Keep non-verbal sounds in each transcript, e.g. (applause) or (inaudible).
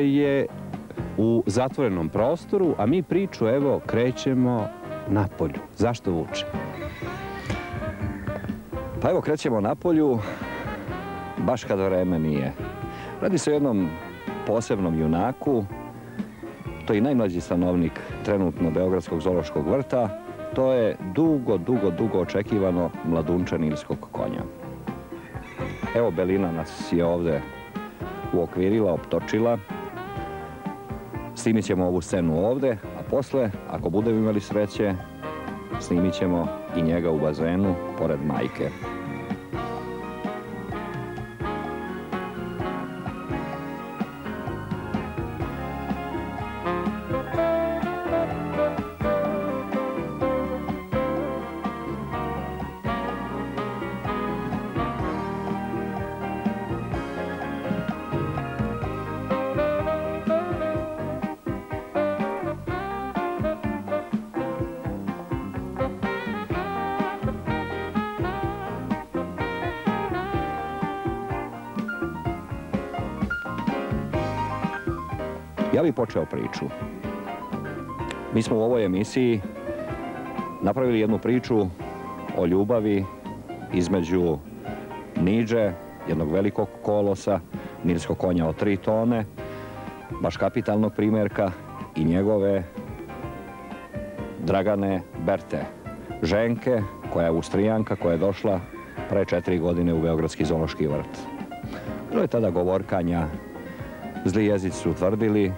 je u zatvorenom prostoru, a mi priču, evo, krećemo na polju. Zašto vuče? Pa evo krećemo na polju, baš kad vreme nije. Radi se o jednom posebnom junaku, to je i najmlađi stanovnik trenutno Beogradskog zološkog vrta, to je dugo, dugo, dugo očekivano mladunča nilskog konja. Evo Belina nas je ovde uokvirila, optočila. Snimit ćemo ovu scenu ovde, a posle, ako budemo imali sreće, snimit ćemo i njega u bazenu pored majke. Ja bih počeo priču. Mi smo u ovoj emisiji napravili jednu priču o ljubavi između Niđe, jednog velikog kolosa, nilskog konja od tri tone, baš kapitalnog primjerka i njegove Dragane Berte, ženke koja je Austrijanka, koja je došla pre četiri godine u Beogradski zoološki vrt. Bilo je tada govorkanja, zli jezici su tvrdili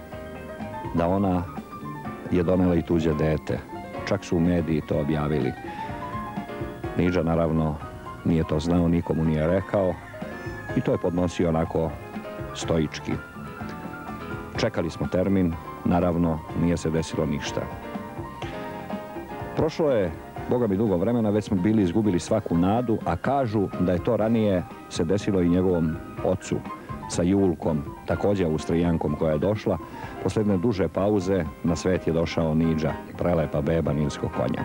da ona je donela i tuđe dete. Čak su u mediji to objavili. Niđa naravno nije to znao, nikomu nije rekao i to je podnosio onako stoički. Čekali smo termin, naravno nije se desilo ništa. Prošlo je, boga mi dugo vremena, već smo bili izgubili svaku nadu, a kažu da je to ranije se desilo i njegovom ocu sa Julkom, također Austrijankom koja je došla. Posle jedne duže pauze na svet je došao Niđa, prelepa beba nilskog konja.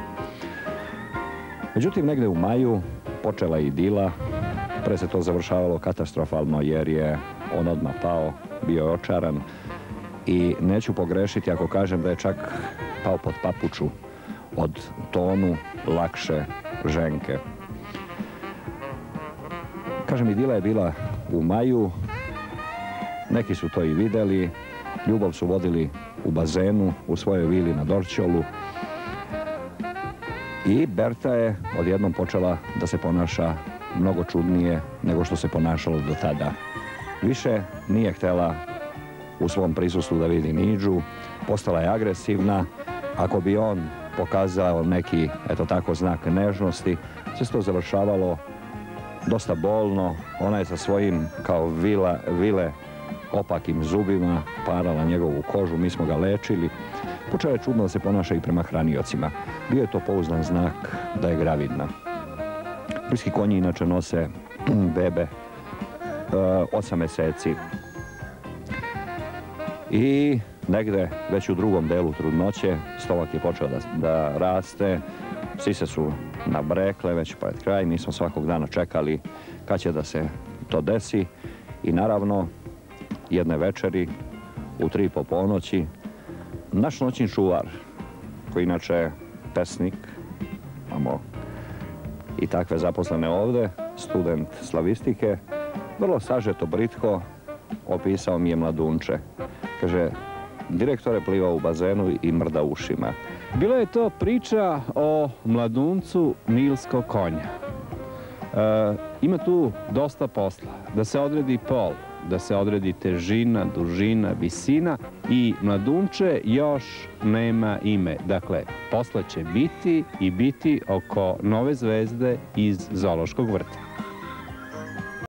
Međutim, negde u maju počela je idila, pre se to završavalo katastrofalno jer je on odmah pao, bio je očaran i neću pogrešiti ako kažem da je čak pao pod papuču od tonu lakše ženke. Kažem, idila je bila u maju, neki su to i videli, ljubav su vodili u bazenu, u svojoj vili na Dorćolu i Berta je odjednom počela da se ponaša mnogo čudnije nego što se ponašalo do tada. Više nije htjela u svom prisustvu da vidi Niđu, postala je agresivna, ako bi on pokazao neki, eto tako, znak nežnosti, sve to završavalo dosta bolno, ona je sa svojim kao vila, vile opakim zubima parala njegovu kožu, mi smo ga lečili. Počela je čudno da se ponaša i prema hraniocima. Bio je to pouzdan znak da je gravidna. Bliski konji inače nose (clears throat) bebe e, osam meseci. I negde već u drugom delu trudnoće stomak je počeo da, da raste, sise su nabrekle već pred kraj, mi smo svakog dana čekali kad će da se to desi. I naravno jedne večeri u tri po ponoći naš noćni čuvar koji inače je pesnik imamo i takve zaposlene ovde student slavistike vrlo sažeto britko opisao mi je mladunče. Kaže direktore pliva u bazenu i mrda ušima Bila je to priča o mladuncu Nilskog konja. E, ima tu dosta posla. Da se odredi pol, da se odredi težina, dužina, visina i mladunče još nema ime. Dakle, posla će biti i biti oko nove zvezde iz Zološkog vrta.